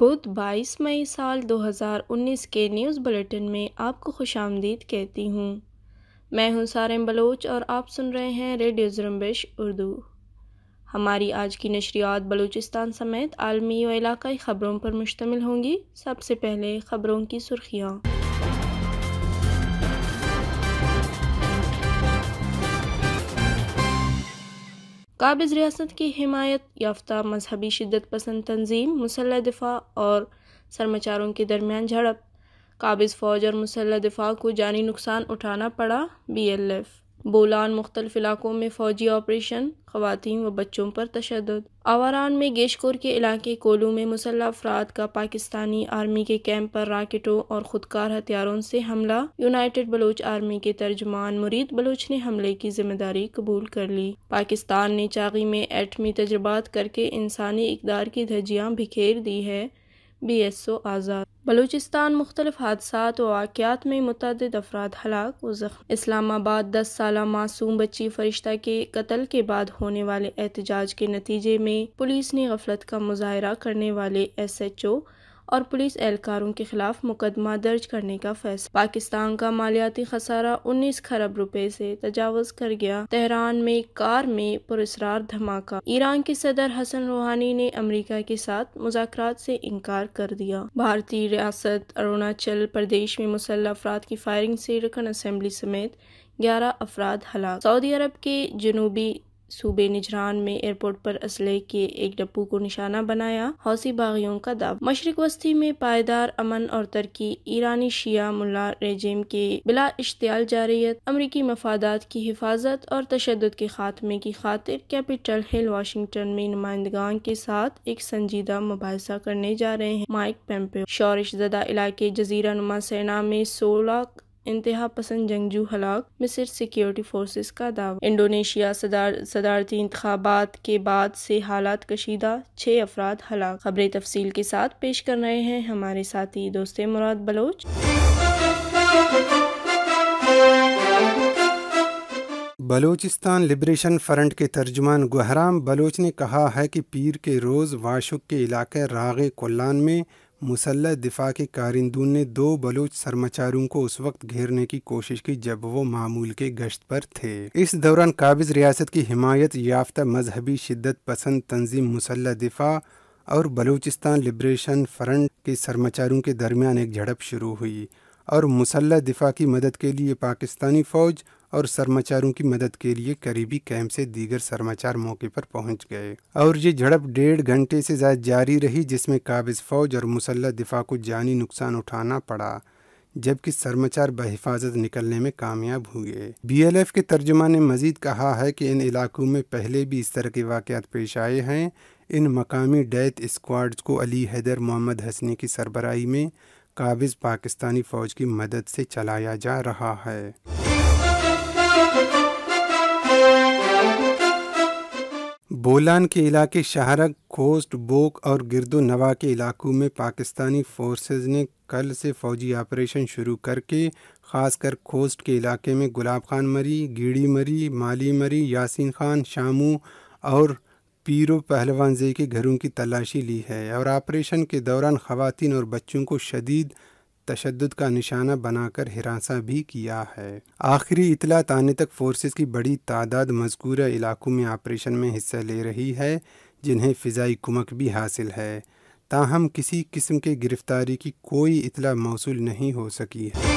بدھ بائیس مئی سال دو ہزار انیس کے نیوز بلیٹن میں آپ کو خوش آمدید کہتی ہوں۔ میں ہوں سارم بلوچ اور آپ سن رہے ہیں ریڈیو زرمبش اردو۔ ہماری آج کی نشریات بلوچستان سمیت عالمی و علاقائی خبروں پر مشتمل ہوں گی۔ سب سے پہلے خبروں کی سرخیاں۔ قابض ریاست کی حمایت یافتہ مذہبی شدت پسند تنظیم، مسلح دفاع اور سرمچاروں کے درمیان جھڑپ۔ قابض فوج اور مسلح دفاع کو جانی نقصان اٹھانا پڑا بی ایل ایف۔ بولان مختلف علاقوں میں فوجی آپریشن، خواتین و بچوں پر تشدد۔ آواران میں گیشکور کے علاقے کولو میں مسلح افراد کا پاکستانی آرمی کے کیمپ پر راکٹوں اور خودکار ہتھیاروں سے حملہ۔ یونائٹڈ بلوچ آرمی کے ترجمان مرید بلوچ نے حملے کی ذمہ داری قبول کر لی۔ پاکستان نے چاغی میں ایٹمی تجربات کر کے انسانی اقدار کی دھجیاں بکھیر دی ہے B S O Azad. Balochistan مختلف حادثات و واقعات میں متعدد افراد ہلاک و زخم۔ اسلام آباد دس سالہ معصوم بچی فرشتہ کے قتل کے بعد ہونے والے احتجاج کے نتیجے میں پولیس نے غفلت کا مظاہرہ کرنے والے ایس ایچ او اور پولیس اہلکاروں کے خلاف مقدمہ درج کرنے کا فیصلہ۔ پاکستان کا مالیاتی خسارہ انیس کھرب روپے سے تجاوز کر گیا۔ تہران میں کار میں پراسرار دھماکہ۔ ایران کے صدر حسن روحانی نے امریکہ کے ساتھ مذاکرات سے انکار کر دیا۔ بھارتی ریاست اروناچل پردیش میں مسلح افراد کی فائرنگ سے رکن اسمبلی سمیت گیارہ افراد ہلاک۔ سعودی عرب کے جنوبی صوبے نجران میں ایئرپورٹ پر اسلحے کے ایک ڈپو کو نشانہ بنایا۔ حوثی باغیوں کا دعوی۔ مشرق وسطی میں پائیدار امن اور ترقی ایرانی شیعہ ملا ریجیم کے بلا اشتعال جارحیت امریکی مفادات کی حفاظت اور تشدد کے خاتمے کی خاطر کیپٹل ہل واشنگٹن میں نمائندگان کے ساتھ ایک سنجیدہ مباحثہ کرنے جا رہے ہیں۔ مائک پیمپیو شورش زدہ علاقے جزیرہ نما سینا میں سولہ انتہا پسند جنگجو ہلاک، مصر سیکیورٹی فورسز کا دعوی۔ انڈونیشیا صدارتی انتخابات کے بعد سے حالات کشیدہ چھ افراد ہلاک۔ خبریں تفصیل کے ساتھ پیش کر رہے ہیں ہمارے ساتھی دوست مراد بلوچ۔ بلوچستان لبریشن فرنٹ کے ترجمان گہرام بلوچ نے کہا ہے کہ پیر کے روز واشک کے علاقے راغ کلان میں مسلح دفاع کے کارندون نے دو بلوچ سرمچاروں کو اس وقت گھیرنے کی کوشش کی جب وہ معمول کے گشت پر تھے۔ اس دوران قابض ریاست کی حمایت یافتہ مذہبی شدت پسند تنظیم مسلح دفاع اور بلوچستان لبریشن فرنٹ کے سرمچاروں کے درمیان ایک جھڑپ شروع ہوئی اور مسلح دفاع کی مدد کے لیے پاکستانی فوج اور سرمچاروں کی مدد کے لیے قریبی کیمپ سے دیگر سرمچار موقع پر پہنچ گئے۔ اور یہ جھڑپ ڈیڑھ گھنٹے سے زیادہ جاری رہی، جس میں قابض فوج اور مسلح دفاع کو جانی نقصان اٹھانا پڑا، جبکہ سرمچار بحفاظت نکلنے میں کامیاب ہوئے۔ بی ایل ایف کے ترجمہ نے مزید کہا ہے کہ ان علاقوں میں پہلے بھی اس طرح کے واقعات پیش آئے ہیں۔ ان مقامی ڈیتھ اسکواڈز کو علی حیدر محمد حسنی کی سربراہی میں قابض پاکستانی فوج کی مدد سے چلایا جا رہا ہے۔ بولان کے علاقے شہرک کھوسٹ، بوک اور گرد و نواح کے علاقوں میں پاکستانی فورسز نے کل سے فوجی آپریشن شروع کر کے، خاص کر کھوسٹ کے علاقے میں گلاب خان مری، گیڑی مری، مالی مری، یاسین خان، شامو اور پیرو پہلوان زئی کے گھروں کی تلاشی لی ہے اور آپریشن کے دوران خواتین اور بچوں کو شدید تشدد کا نشانہ بنا کر ہراساں بھی کیا ہے۔ آخری اطلاعات آنے تک فورسز کی بڑی تعداد مذکورہ علاقوں میں آپریشن میں حصہ لے رہی ہے، جنہیں فضائی کمک بھی حاصل ہے۔ تاہم، کسی قسم کے گرفتاری کی کوئی اطلاع موصول نہیں ہو سکی ہے۔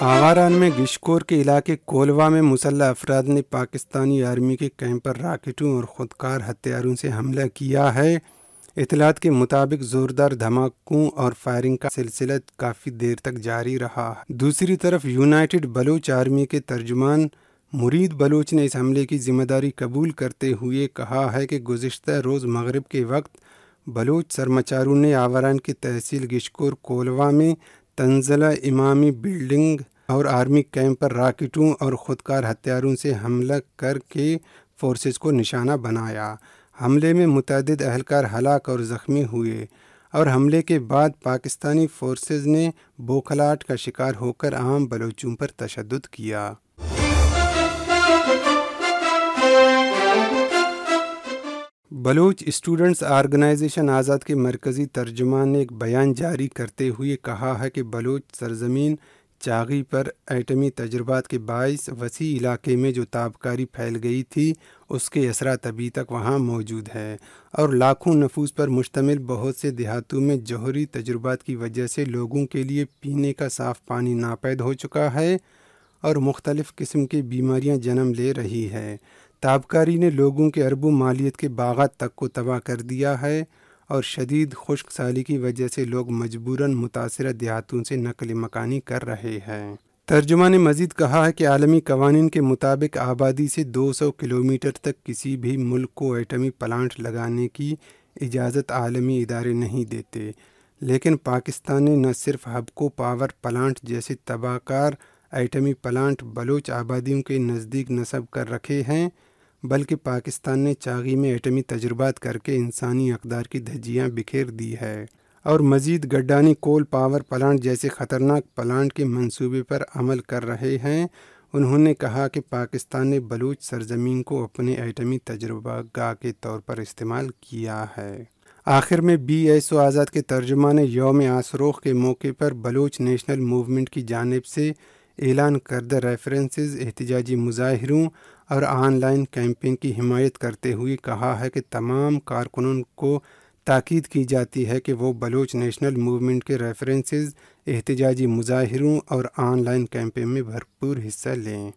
آواران میں گشکور کے علاقے کولوا میں مسلح افراد نے پاکستانی آرمی کے کیمپ پر راکٹوں اور خودکار ہتھیاروں سے حملہ کیا ہے۔ اطلاعات کے مطابق زوردار دھماکوں اور فائرنگ کا سلسلہ کافی دیر تک جاری رہا۔ دوسری طرف یونائٹڈ بلوچ آرمی کے ترجمان مرید بلوچ نے اس حملے کی ذمہ داری قبول کرتے ہوئے کہا ہے کہ گزشتہ روز مغرب کے وقت بلوچ سرمچاروں نے آوران کی تحصیل گشکور کولوا میں تنزلہ امامی بلڈنگ اور آرمی کیمپ پر راکٹوں اور خودکار ہتھیاروں سے حملہ کر کے فورسز کو نشانہ بنایا۔ حملے میں متعدد اہلکار ہلاک اور زخمی ہوئے اور حملے کے بعد پاکستانی فورسز نے بوکھلاٹ کا شکار ہو کر عام بلوچوں پر تشدد کیا۔ بلوچ اسٹوڈنٹس آرگنائزیشن آزاد کے مرکزی ترجمان نے ایک بیان جاری کرتے ہوئے کہا ہے کہ بلوچ سرزمین چاغی پر ایٹمی تجربات کے باعث وسیع علاقے میں جو تابکاری پھیل گئی تھی اس کے اثرات ابھی تک وہاں موجود ہے۔ اور لاکھوں نفوس پر مشتمل بہت سے دیہاتوں میں جوہری تجربات کی وجہ سے لوگوں کے لیے پینے کا صاف پانی ناپید ہو چکا ہے اور مختلف قسم کی بیماریاں جنم لے رہی ہے۔ تابکاری نے لوگوں کے اربوں مالیت کے باغات تک کو تباہ کر دیا ہے اور شدید خشک سالی کی وجہ سے لوگ مجبوراً متاثرہ دیہاتوں سے نقل مکانی کر رہے ہیں۔ ترجمہ نے مزید کہا ہے کہ عالمی قوانین کے مطابق آبادی سے دو سو کلومیٹر تک کسی بھی ملک کو ایٹمی پلانٹ لگانے کی اجازت عالمی ادارے نہیں دیتے۔ لیکن پاکستان نے نہ صرف ہبکو پاور پلانٹ جیسے تباہ کار ایٹمی پلانٹ بلوچ آبادیوں کے نزدیک نصب کر رکھے ہیں، بلکہ پاکستان نے چاغی میں ایٹمی تجربات کر کے انسانی اقدار کی دھجیاں بکھیر دی ہے۔ اور مزید گڈانی کول پاور پلانٹ جیسے خطرناک پلانٹ کے منصوبے پر عمل کر رہے ہیں۔ انہوں نے کہا کہ پاکستان نے بلوچ سرزمین کو اپنے ایٹمی تجربہ گاہ کے طور پر استعمال کیا ہے۔ آخر میں بی ایس او آزاد کے ترجمان یوم آسروخ کے موقع پر بلوچ نیشنل موومنٹ کی جانب سے اعلان کردہ ریفرنسز، احتجاجی مظاہروں اور آن لائن کیمپین کی حمایت کرتے ہوئے کہا ہے کہ تمام کارکنوں کو تاکید کی جاتی ہے کہ وہ بلوچ نیشنل موومنٹ کے ریفرنسز، احتجاجی مظاہروں اور آن لائن کیمپین میں بھرپور حصہ لیں۔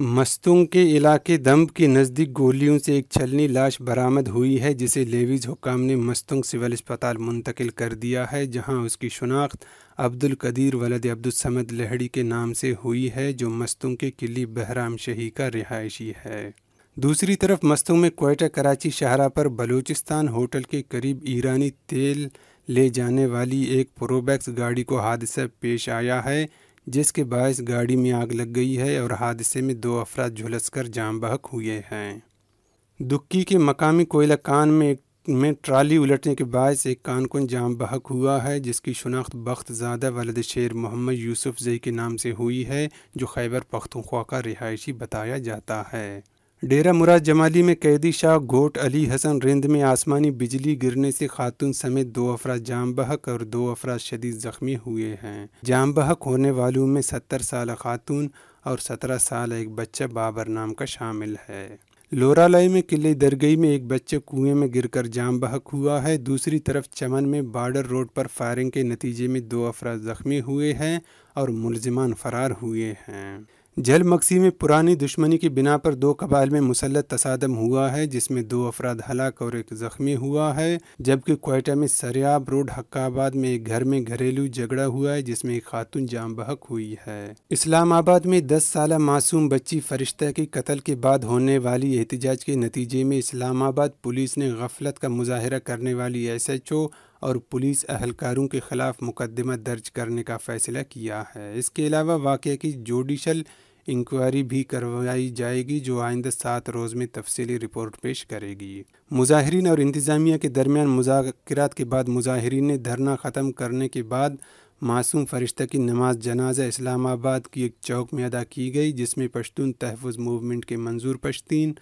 مستوں کے علاقے دمب کے نزدیک گولیوں سے ایک چھلنی لاش برآمد ہوئی ہے، جسے لیویز حکام نے مستنگ سول اسپتال منتقل کر دیا ہے، جہاں اس کی شناخت عبد القدیر ولد عبدالسمد لہڑی کے نام سے ہوئی ہے، جو مستنگ کے قلی بہرام شہی کا رہائشی ہے۔ دوسری طرف مستنگ میں کوئٹہ کراچی شاہراہ پر بلوچستان ہوٹل کے قریب ایرانی تیل لے جانے والی ایک پروبیکس گاڑی کو حادثہ پیش آیا ہے، جس کے باعث گاڑی میں آگ لگ گئی ہے اور حادثے میں دو افراد جھلس کر جام بحق ہوئے ہیں۔ دکی کے مقامی کوئلہ کان میں میں ٹرالی الٹنے کے باعث ایک کان کن جام بحق ہوا ہے، جس کی شناخت بخت زادہ ولد شیر محمد یوسف زئی کے نام سے ہوئی ہے، جو خیبر پختونخوا کا رہائشی بتایا جاتا ہے۔ ڈیرہ مراد جمالی میں قیدی شاہ گھوٹ علی حسن رند میں آسمانی بجلی گرنے سے خاتون سمیت دو افراد جام بحق اور دو افراد شدید زخمی ہوئے ہیں۔ جام بحق ہونے والوں میں ستر سالہ خاتون اور سترہ سال ایک بچہ بابر نام کا شامل ہے۔ لورالائی میں قلعہ درگئی میں ایک بچہ کنویں میں گر کر جام بحق ہوا ہے۔ دوسری طرف چمن میں بارڈر روڈ پر فائرنگ کے نتیجے میں دو افراد زخمی ہوئے ہیں اور ملزمان فرار ہوئے ہیں۔ جل مکسی میں پرانی دشمنی کی بنا پر دو قبائل میں مسلط تصادم ہوا ہے، جس میں دو افراد ہلاک اور ایک زخمی ہوا ہے، جبکہ کوئٹہ میں سریاب روڈ، حق آباد میں ایک گھر میں گھریلو جھگڑا ہوا ہے، جس میں ایک خاتون جام بحق ہوئی ہے۔ اسلام آباد میں دس سالہ معصوم بچی فرشتہ کے قتل کے بعد ہونے والی احتجاج کے نتیجے میں اسلام آباد پولیس نے غفلت کا مظاہرہ کرنے والی ایس ایچ او اور پولیس اہلکاروں کے خلاف مقدمہ درج کرنے کا فیصلہ کیا ہے۔ اس کے علاوہ واقعہ کی جوڈیشل انکوائری بھی کروائی جائے گی جو آئندہ سات روز میں تفصیلی رپورٹ پیش کرے گی۔ مظاہرین اور انتظامیہ کے درمیان مذاکرات کے بعد مظاہرین نے دھرنا ختم کرنے کے بعد معصوم فرشتہ کی نماز جنازہ اسلام آباد کی ایک چوک میں ادا کی گئی، جس میں پشتون تحفظ موومنٹ کے منظور پشتین،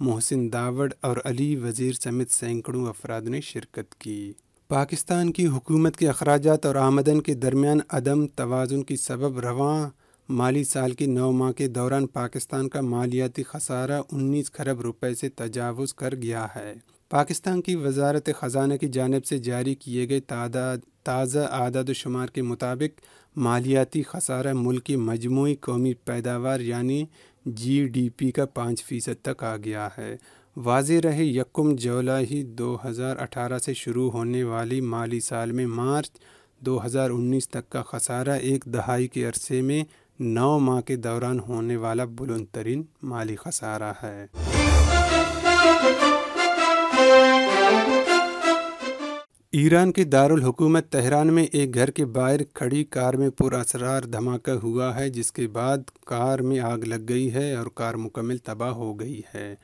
محسن داوڑ اور علی وزیر سمیت سینکڑوں افراد نے شرکت کی۔ پاکستان کی حکومت کے اخراجات اور آمدن کے درمیان عدم توازن کی سبب رواں مالی سال کی نو ماہ کے دوران پاکستان کا مالیاتی خسارہ انیس کھرب روپے سے تجاوز کر گیا ہے۔ پاکستان کی وزارت خزانہ کی جانب سے جاری کیے گئے تعداد تازہ اعداد و شمار کے مطابق مالیاتی خسارہ ملک کی مجموعی قومی پیداوار یعنی جی ڈی پی کا پانچ فیصد تک آ گیا ہے۔ واضح رہے یکم جولائی دو ہزار اٹھارہ سے شروع ہونے والی مالی سال میں مارچ دو ہزار انیس تک کا خسارہ ایک دہائی کے عرصے میں نو ماہ کے دوران ہونے والا بلند ترین مالی خسارہ ہے۔ ایران کے دارالحکومت تہران میں ایک گھر کے باہر کھڑی کار میں پر اسرار دھماکہ ہوا ہے، جس کے بعد کار میں آگ لگ گئی ہے اور کار مکمل تباہ ہو گئی ہے۔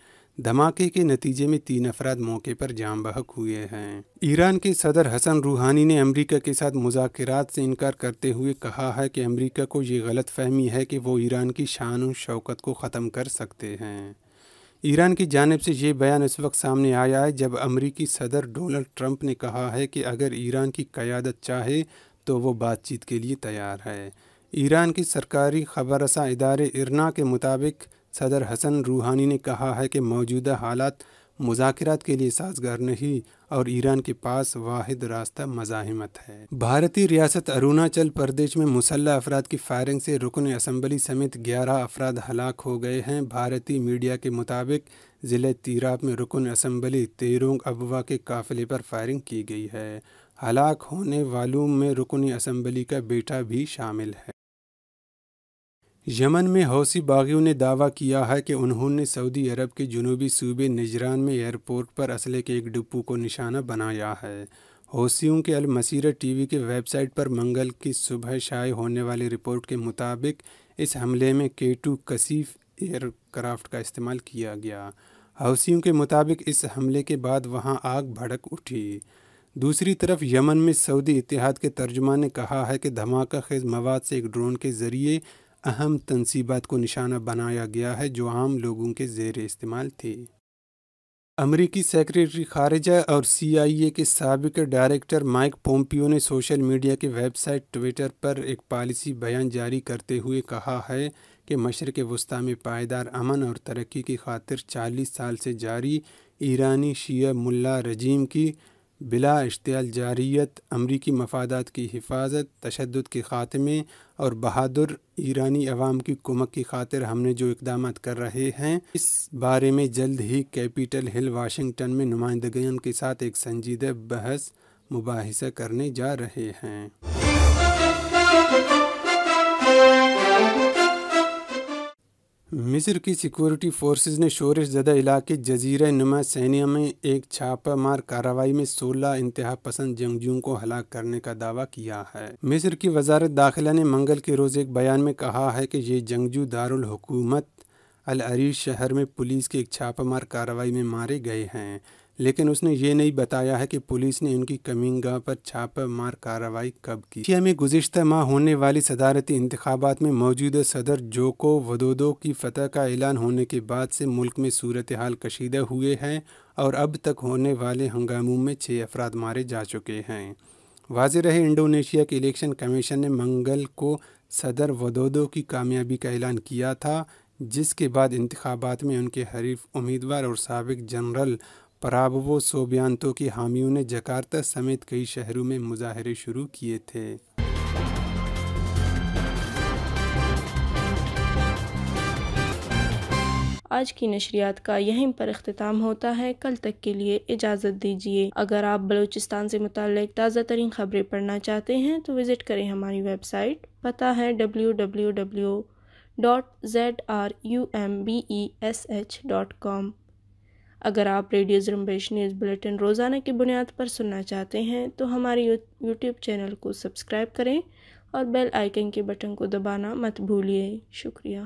دھماکے کے نتیجے میں تین افراد موقع پر جام بحق ہوئے ہیں۔ ایران کے صدر حسن روحانی نے امریکہ کے ساتھ مذاکرات سے انکار کرتے ہوئے کہا ہے کہ امریکہ کو یہ غلط فہمی ہے کہ وہ ایران کی شان و شوکت کو ختم کر سکتے ہیں۔ ایران کی جانب سے یہ بیان اس وقت سامنے آیا ہے جب امریکی صدر ڈونلڈ ٹرمپ نے کہا ہے کہ اگر ایران کی قیادت چاہے تو وہ بات چیت کے لیے تیار ہے۔ ایران کی سرکاری خبر رساں ادارے ارنا کے مطابق صدر حسن روحانی نے کہا ہے کہ موجودہ حالات مذاکرات کے لیے سازگار نہیں اور ایران کے پاس واحد راستہ مزاحمت ہے۔ بھارتی ریاست اروناچل پردیش میں مسلح افراد کی فائرنگ سے رکن اسمبلی سمیت گیارہ افراد ہلاک ہو گئے ہیں۔ بھارتی میڈیا کے مطابق ضلع تیراب میں رکن اسمبلی تیرونگ ابوا کے قافلے پر فائرنگ کی گئی ہے۔ ہلاک ہونے والوں میں رکن اسمبلی کا بیٹا بھی شامل ہے۔ یمن میں حوثی باغیوں نے دعویٰ کیا ہے کہ انہوں نے سعودی عرب کے جنوبی صوبے نجران میں ایئرپورٹ پر اسلحے کے ایک ڈپو کو نشانہ بنایا ہے۔ حوثیوں کے المسیرہ ٹی وی کے ویب سائٹ پر منگل کی صبح شائع ہونے والی رپورٹ کے مطابق اس حملے میں کے ٹو کثیف ایئر کرافٹ کا استعمال کیا گیا۔ حوثیوں کے مطابق اس حملے کے بعد وہاں آگ بھڑک اٹھی۔ دوسری طرف یمن میں سعودی اتحاد کے ترجمان نے کہا ہے کہ دھماکہ خیز مواد سے ایک ڈرون کے ذریعے اہم تنصیبات کو نشانہ بنایا گیا ہے جو عام لوگوں کے زیر استعمال تھی امریکی سیکریٹری خارجہ اور سی آئی اے کے سابق ڈائریکٹر مائک پومپیو نے سوشل میڈیا کے ویب سائٹ ٹویٹر پر ایک پالیسی بیان جاری کرتے ہوئے کہا ہے کہ مشرق وسطی میں پائیدار امن اور ترقی کی خاطر چالیس سال سے جاری ایرانی شیعہ ملا رجیم کی بلا اشتعال جاریت امریکی مفادات کی حفاظت، تشدد کے خاتمے اور بہادر ایرانی عوام کی کمک کی خاطر ہم نے جو اقدامات کر رہے ہیں، اس بارے میں جلد ہی کیپیٹل ہل، واشنگٹن میں نمائندگان کے ساتھ ایک سنجیدہ بحث مباحثہ کرنے جا رہے ہیں۔ مصر کی سیکورٹی فورسز نے شورش زدہ علاقے جزیرہ نما سینیا میں ایک چھاپہ مار کارروائی میں سولہ انتہا پسند جنگجوؤں کو ہلاک کرنے کا دعویٰ کیا ہے۔ مصر کی وزارت داخلہ نے منگل کے روز ایک بیان میں کہا ہے کہ یہ جنگجو دارالحکومت العریش شہر میں پولیس کی ایک چھاپہ مار کارروائی میں مارے گئے ہیں۔ لیکن اس نے یہ نہیں بتایا ہے کہ پولیس نے ان کی کمنگ گاہ پر چھاپہ مار کارروائی کب کی۔ شیا میں گزشتہ ماہ ہونے والی صدارتی انتخابات میں موجودہ صدر جوکو ودودو کی فتح کا اعلان ہونے کے بعد سے ملک میں صورتحال کشیدہ ہوئے ہیں اور اب تک ہونے والے ہنگاموں میں چھ افراد مارے جا چکے ہیں۔ واضح رہے، انڈونیشیا کے الیکشن کمیشن نے منگل کو صدر ودودو کی کامیابی کا اعلان کیا تھا، جس کے بعد انتخابات میں ان کے حریف امیدوار اور سابق جنرل پرابو سوبیانتو کی حامیوں نے جکارتا سمیت کئی شہروں میں مظاہرے شروع کیے تھے۔ آج کی نشریات کا یہیں پر اختتام ہوتا ہے۔ کل تک کے لیے اجازت دیجیے اگر آپ بلوچستان سے متعلق تازہ ترین خبریں پڑھنا چاہتے ہیں تو وزٹ کریں ہماری ویب سائٹ۔ پتہ ہے W W W dot Z R U M B E S H dot com اگر آپ ریڈیو زرمبیش نیوز بلیٹن روزانہ کی بنیاد پر سننا چاہتے ہیں تو ہمارے یوٹیوب چینل کو سبسکرائب کریں اور بیل آئیکن کے بٹن کو دبانا مت بھولیے۔ شکریہ۔